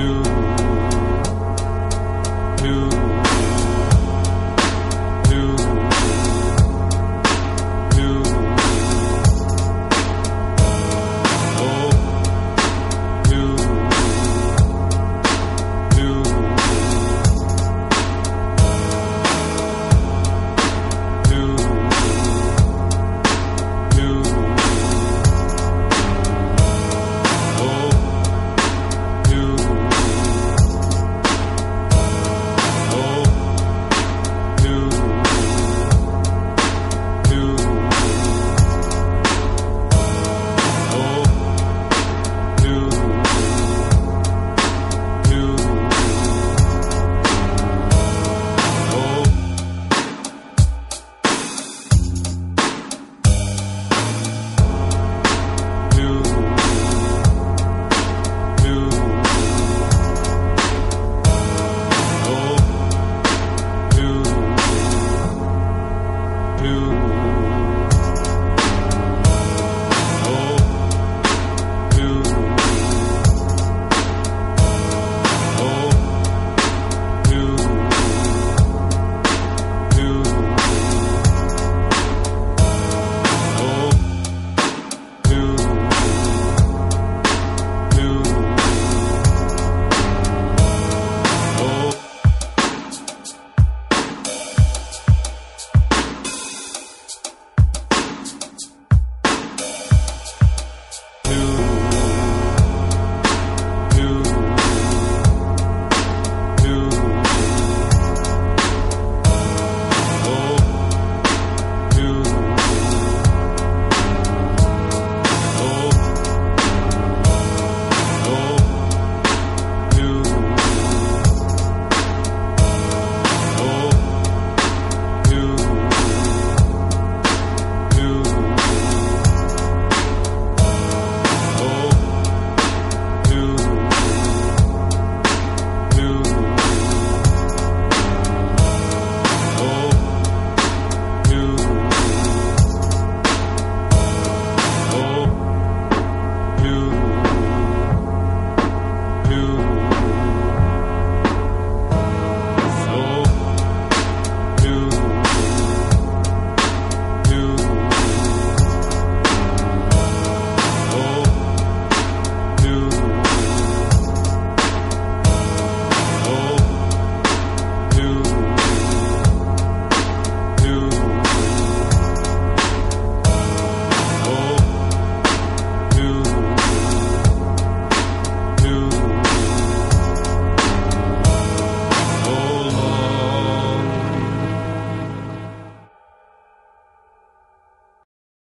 two, two.